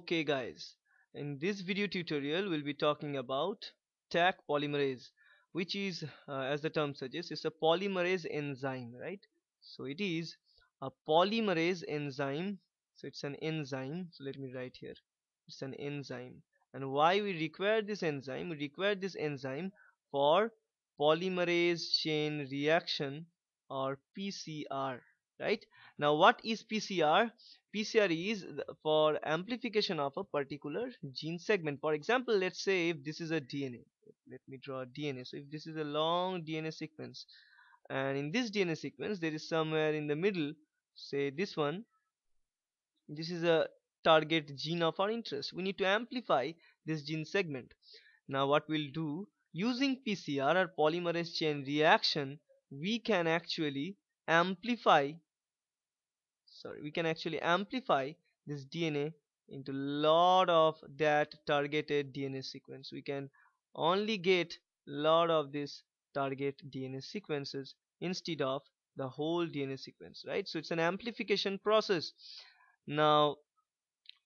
Okay guys, in this video tutorial we'll be talking about Taq polymerase which is uh, as the term suggests it's a polymerase enzyme right? So it is a polymerase enzyme. So it's an enzyme. So let me write here. It's an enzyme. And why we require this enzyme? We require this enzyme for polymerase chain reaction or PCR right? Now what is PCR PCR is for amplification of a particular gene segment. For example let's say if this is a DNA let me draw DNA so if this is a long DNA sequence and in this DNA sequence there is somewhere in the middle say this one this is a target gene of our interest. We need to amplify this gene segment. Now what we'll do using PCR or polymerase chain reaction we can actually amplify sorry we can actually amplify this DNA into lot of that targeted DNA sequence. We can only get lot of this target DNA sequences instead of the whole DNA sequence right? So it's an amplification process. Now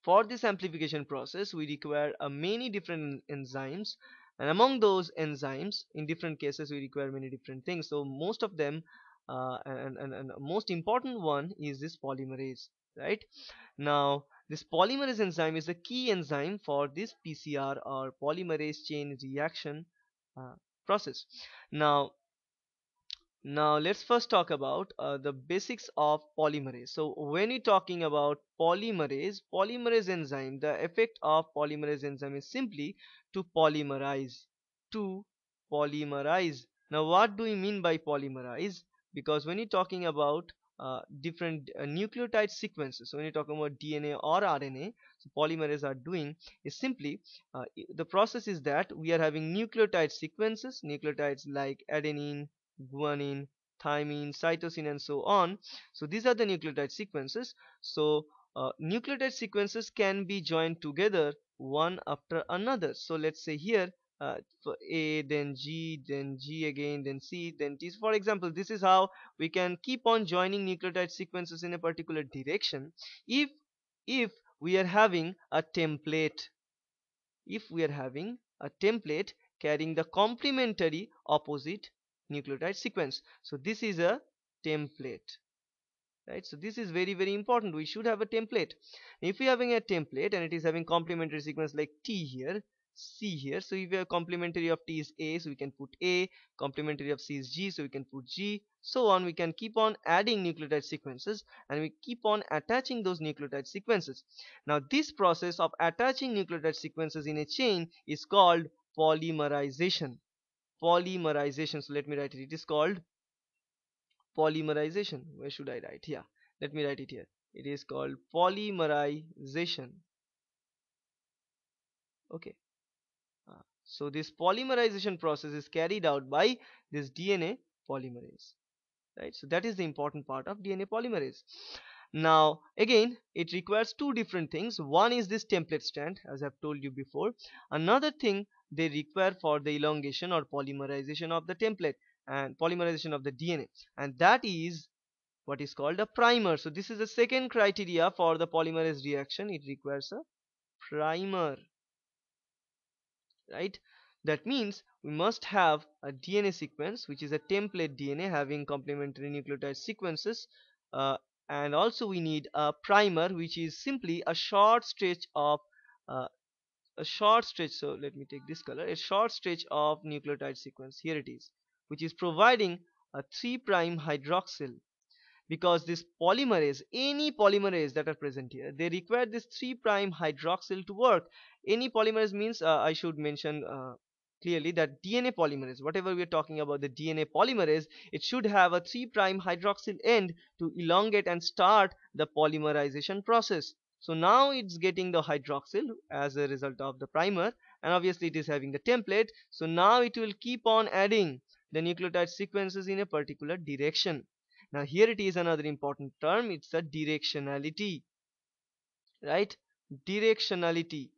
for this amplification process we require a many different enzymes and among those enzymes in different cases we require many different things. So most of them uh, and, and, and most important one is this polymerase right? Now this polymerase enzyme is a key enzyme for this PCR or polymerase chain reaction uh, process. Now now let's first talk about uh, the basics of polymerase. So when you're talking about polymerase polymerase enzyme the effect of polymerase enzyme is simply to polymerize to polymerize. Now what do we mean by polymerize because when you're talking about uh, different uh, nucleotide sequences so when you're talking about DNA or RNA so polymerase are doing is simply uh, the process is that we are having nucleotide sequences nucleotides like adenine guanine thymine cytosine and so on. So these are the nucleotide sequences. So uh, nucleotide sequences can be joined together one after another. So let's say here uh, for A then G then G again then C then T. For example this is how we can keep on joining nucleotide sequences in a particular direction if if we are having a template. If we are having a template carrying the complementary opposite nucleotide sequence. So this is a template right? So this is very very important. We should have a template. If we are having a template and it is having complementary sequence like T here C here. So if we have complementary of T is A, so we can put A. Complementary of C is G, so we can put G. So on, we can keep on adding nucleotide sequences and we keep on attaching those nucleotide sequences. Now this process of attaching nucleotide sequences in a chain is called polymerization. Polymerization. So let me write it. It is called polymerization. Where should I write? Here. Let me write it here. It is called polymerization. Okay so this polymerization process is carried out by this DNA polymerase. Right. So that is the important part of DNA polymerase. Now again it requires two different things. One is this template strand as I've told you before. Another thing they require for the elongation or polymerization of the template and polymerization of the DNA and that is what is called a primer. So this is the second criteria for the polymerase reaction. It requires a primer right? That means we must have a DNA sequence which is a template DNA having complementary nucleotide sequences uh, and also we need a primer which is simply a short stretch of uh, a short stretch so let me take this color a short stretch of nucleotide sequence. Here it is which is providing a 3 prime hydroxyl because this polymerase any polymerase that are present here they require this 3 prime hydroxyl to work. Any polymerase means uh, I should mention uh, clearly that DNA polymerase whatever we are talking about the DNA polymerase it should have a 3 prime hydroxyl end to elongate and start the polymerization process. So now it's getting the hydroxyl as a result of the primer and obviously it is having the template. So now it will keep on adding the nucleotide sequences in a particular direction now here it is another important term. It's a directionality right? Directionality.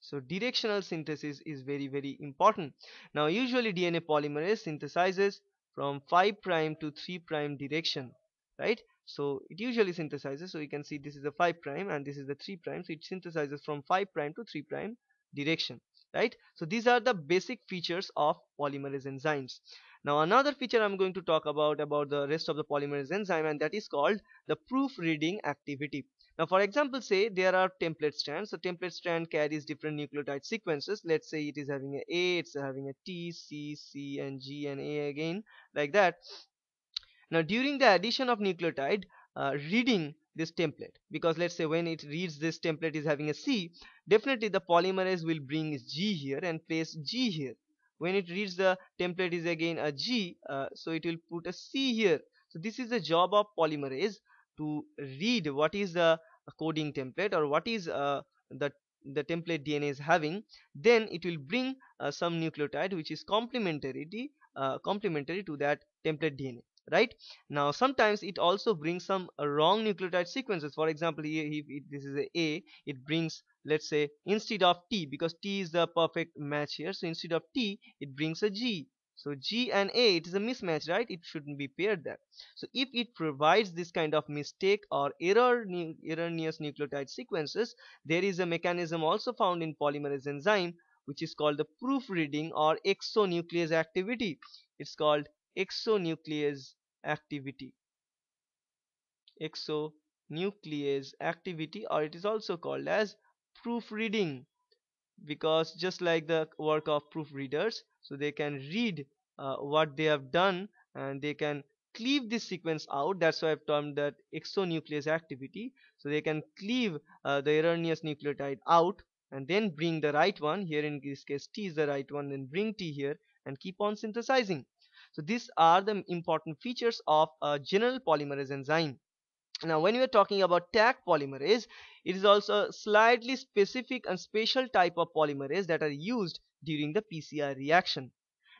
So directional synthesis is very very important. Now usually dna polymerase synthesizes from 5 prime to 3 prime direction right? So it usually synthesizes. So you can see this is the 5 prime and this is the 3 prime. So it synthesizes from 5 prime to 3 prime direction right? So these are the basic features of polymerase enzymes. Now another feature i'm going to talk about about the rest of the polymerase enzyme and that is called the proofreading activity. Now for example say there are template strands. So template strand carries different nucleotide sequences. Let's say it is having a a it's having a t c c and g and a again like that. Now during the addition of nucleotide uh, reading this template. Because let's say when it reads this template is having a C definitely the polymerase will bring G here and place G here. When it reads the template is again a G uh, so it will put a C here. So this is the job of polymerase to read what is the coding template or what is uh, the the template DNA is having. Then it will bring uh, some nucleotide which is complementary uh, complementary to that template DNA right? Now sometimes it also brings some uh, wrong nucleotide sequences. For example here if this is a a it brings let's say instead of t because t is the perfect match here. So instead of t it brings a g. So g and a it is a mismatch right? It shouldn't be paired there. So if it provides this kind of mistake or error erroneous nucleotide sequences there is a mechanism also found in polymerase enzyme which is called the proofreading or exonuclease activity. It's called exonuclease activity. Exonuclease activity or it is also called as proofreading because just like the work of proofreaders so they can read uh, what they have done and they can cleave this sequence out. That's why I've termed that exonuclease activity. So they can cleave uh, the erroneous nucleotide out and then bring the right one. Here in this case T is the right one then bring T here and keep on synthesizing so these are the important features of a general polymerase enzyme. Now when we are talking about Taq polymerase, it is also a slightly specific and special type of polymerase that are used during the PCR reaction.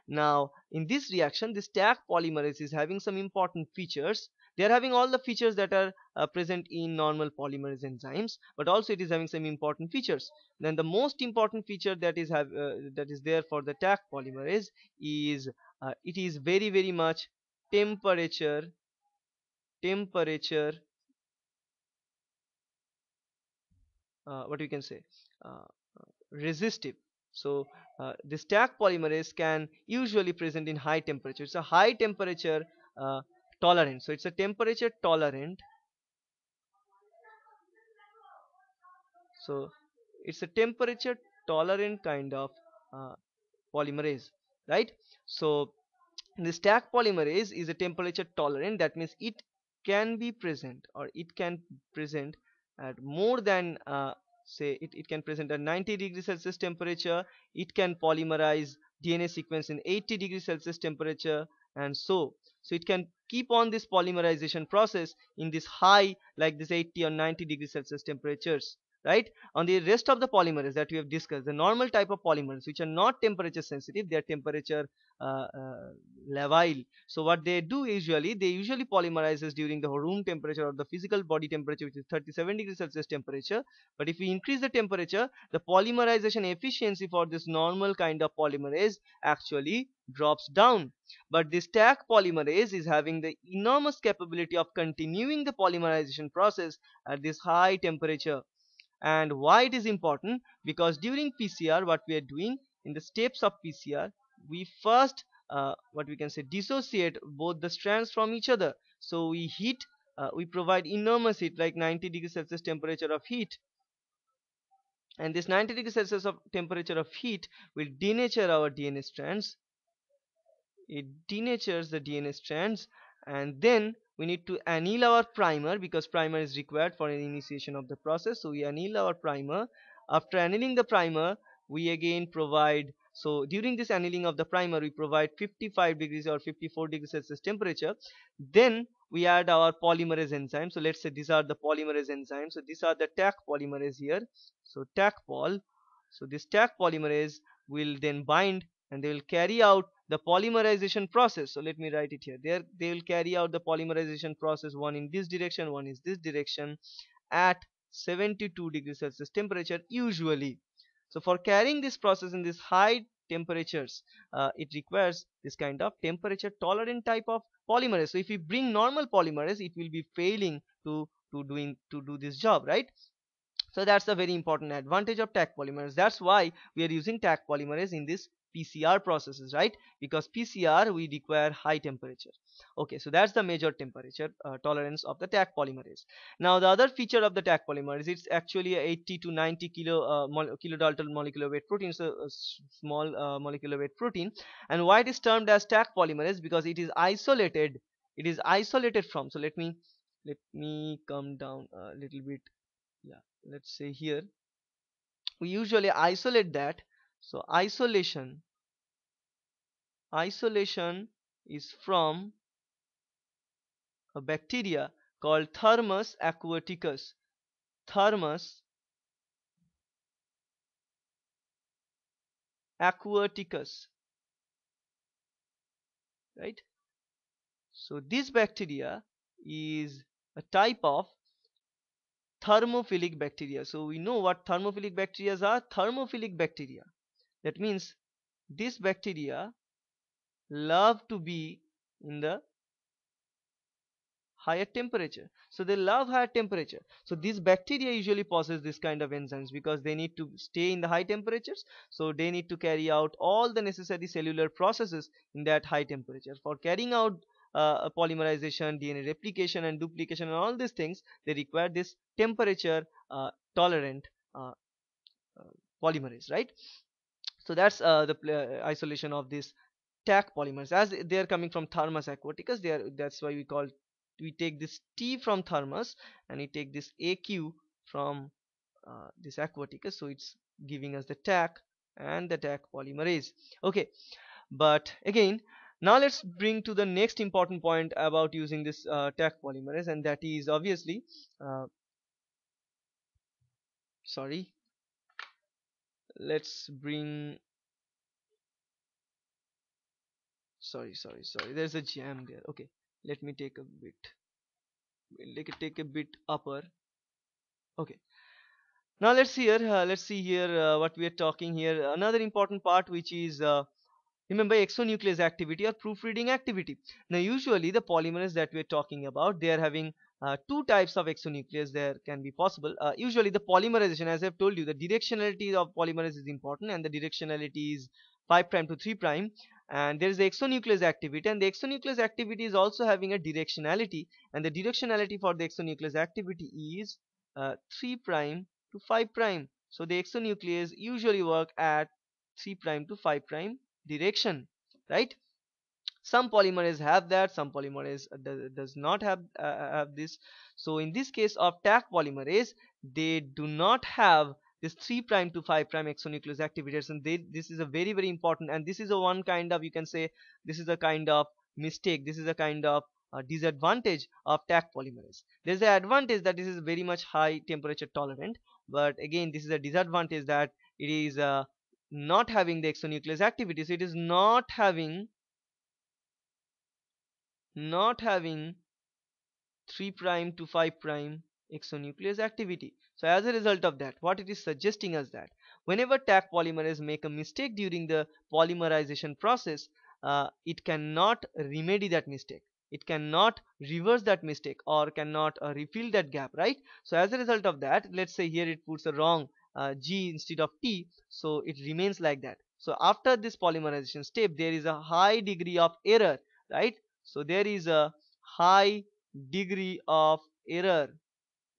Now in this reaction, this Taq polymerase is having some important features. They are having all the features that are uh, present in normal polymerase enzymes, but also it is having some important features. Then the most important feature that is have uh, that is there for the Taq polymerase is uh, it is very very much temperature temperature uh, what we can say uh, resistive. So uh, this Taq polymerase can usually present in high temperature. It's a high temperature uh, tolerant. So it's a temperature tolerant. So it's a temperature tolerant kind of uh, polymerase right? So the stack polymerase is a temperature tolerant. That means it can be present or it can present at more than uh, say it, it can present at 90 degrees celsius temperature. It can polymerize dna sequence in 80 degrees celsius temperature and so. So it can keep on this polymerization process in this high like this 80 or 90 degrees celsius temperatures right? On the rest of the polymers that we have discussed the normal type of polymers which are not temperature sensitive they are temperature uh, uh, labile so what they do usually they usually polymerizes during the room temperature or the physical body temperature which is 37 degrees celsius temperature. But if we increase the temperature the polymerization efficiency for this normal kind of polymerase actually drops down. But this Taq polymerase is having the enormous capability of continuing the polymerization process at this high temperature and why it is important because during PCR what we are doing in the steps of PCR we first uh, what we can say dissociate both the strands from each other. So we heat uh, we provide enormous heat like 90 degrees celsius temperature of heat. And this 90 degrees celsius of temperature of heat will denature our DNA strands. It denatures the DNA strands and then we need to anneal our primer because primer is required for an initiation of the process. So we anneal our primer. After annealing the primer we again provide so during this annealing of the primer we provide 55 degrees or 54 degrees celsius temperature. Then we add our polymerase enzyme. So let's say these are the polymerase enzymes so these are the Taq polymerase here. So Taq-Pol so this Taq polymerase will then bind and they will carry out the polymerization process. So let me write it here. There they will carry out the polymerization process one in this direction one is this direction at 72 degrees celsius temperature usually. So for carrying this process in this high temperatures uh, it requires this kind of temperature tolerant type of polymerase. So if we bring normal polymerase it will be failing to to doing to do this job right? So that's a very important advantage of Taq polymerase. That's why we are using Taq polymerase in this PCR processes right? Because PCR we require high temperature. Okay so that's the major temperature uh, tolerance of the Taq polymerase. Now the other feature of the Taq polymerase it's actually 80 to 90 kilo uh, mol kilodalton molecular weight protein so a small uh, molecular weight protein. And why it is termed as Taq polymerase? Because it is isolated it is isolated from so let me let me come down a little bit. Yeah let's say here. We usually isolate that so isolation isolation is from a bacteria called Thermus aquaticus. Thermus aquaticus. Right? So this bacteria is a type of thermophilic bacteria. So we know what thermophilic bacteria are. Thermophilic bacteria. That means this bacteria love to be in the higher temperature. So they love higher temperature. So these bacteria usually possess this kind of enzymes because they need to stay in the high temperatures. So they need to carry out all the necessary cellular processes in that high temperature. For carrying out uh, polymerization dna replication and duplication and all these things they require this temperature uh, tolerant uh, uh polymerase right so that's uh, the uh, isolation of this Taq polymerase. As they are coming from thermus aquaticus they are that's why we call we take this T from thermus and we take this AQ from uh, this aquaticus. So it's giving us the Taq and the Taq polymerase okay. But again now let's bring to the next important point about using this uh, Taq polymerase and that is obviously uh, sorry let's bring sorry sorry sorry there's a jam there. Okay let me take a bit let take a bit upper. Okay. Now let's see here uh, let's see here uh, what we are talking here. Another important part which is uh, remember exonuclease activity or proofreading activity. Now usually the polymers that we're talking about they are having uh, two types of exonuclease there can be possible. Uh, usually the polymerization as i've told you the directionality of polymerase is important and the directionality is 5 prime to 3 prime. And there is the exonuclease activity and the exonuclease activity is also having a directionality. And the directionality for the exonuclease activity is uh, 3 prime to 5 prime. So the exonuclease usually work at 3 prime to 5 prime direction right some polymerase have that some polymerase does, not have uh, have this. So in this case of Taq polymerase they do not have this 3 prime to 5 prime exonuclease activators and they, this is a very very important and this is a one kind of you can say this is a kind of mistake this is a kind of uh, disadvantage of Taq polymerase. There's an advantage that this is very much high temperature tolerant but again this is a disadvantage that it is uh, not having the exonuclease activities. It is not having not having 3 prime to 5 prime exonuclease activity. So as a result of that what it is suggesting us that whenever Taq polymerase make a mistake during the polymerization process uh, it cannot remedy that mistake. It cannot reverse that mistake or cannot uh, refill that gap right? So as a result of that let's say here it puts a wrong uh, G instead of T so it remains like that. So after this polymerization step there is a high degree of error right so there is a high degree of error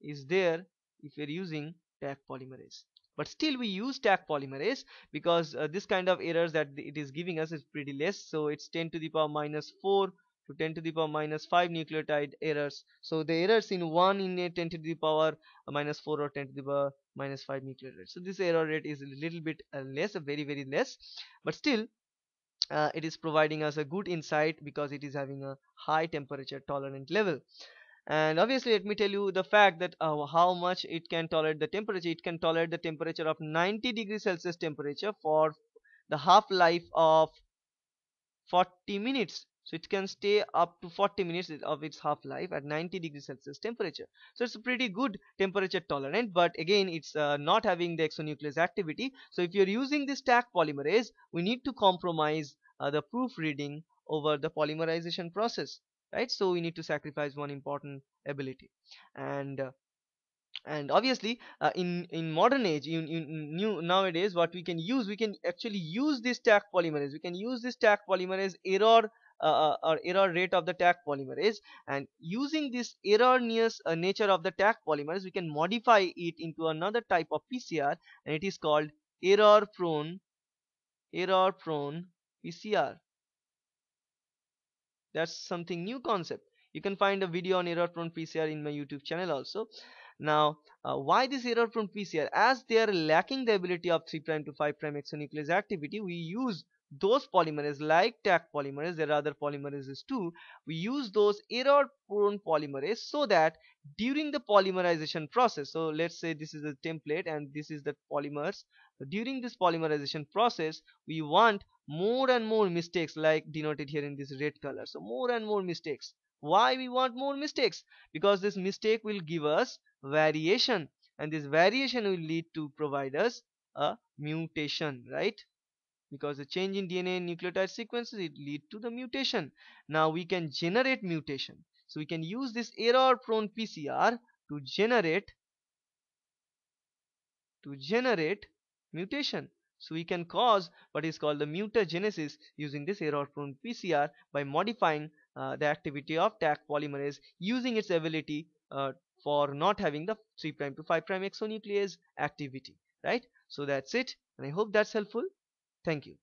is there if we're using Taq polymerase. But still we use Taq polymerase because uh, this kind of errors that it is giving us is pretty less. So it's 10 to the power minus 4 to 10 to the power minus 5 nucleotide errors. So the errors in 1 in a 10 to the power minus 4 or 10 to the power minus 5 nucleotide. So this error rate is a little bit uh, less very very less. But still uh, it is providing us a good insight because it is having a high temperature tolerant level. And obviously let me tell you the fact that uh, how much it can tolerate the temperature. It can tolerate the temperature of 90 degrees celsius temperature for the half life of 40 minutes so it can stay up to 40 minutes of its half-life at 90 degrees celsius temperature. So it's a pretty good temperature tolerant but again it's uh, not having the exonuclease activity. So if you're using this Taq polymerase we need to compromise uh, the proofreading over the polymerization process right? So we need to sacrifice one important ability. And uh, and obviously uh, in in modern age in, in new nowadays what we can use we can actually use this Taq polymerase. We can use this Taq polymerase error uh, uh, or error rate of the Taq polymerase and using this erroneous uh, nature of the Taq polymerase we can modify it into another type of PCR and it is called error prone error prone PCR that's something new concept. You can find a video on error prone PCR in my YouTube channel also now, uh, why this error prone PCR? As they are lacking the ability of 3' to 5' exonuclease activity, we use those polymerases like Taq polymerase, there are other polymerases too. We use those error prone polymerase so that during the polymerization process, so let's say this is a template and this is the polymers. During this polymerization process, we want more and more mistakes like denoted here in this red color. So more and more mistakes why we want more mistakes because this mistake will give us variation. And this variation will lead to provide us a mutation right? Because the change in DNA nucleotide sequences it lead to the mutation. Now we can generate mutation. So we can use this error prone PCR to generate to generate mutation. So we can cause what is called the mutagenesis using this error prone PCR by modifying uh, the activity of Taq polymerase using its ability uh, for not having the 3' prime to 5' prime exonuclease activity right? So that's it and I hope that's helpful. Thank you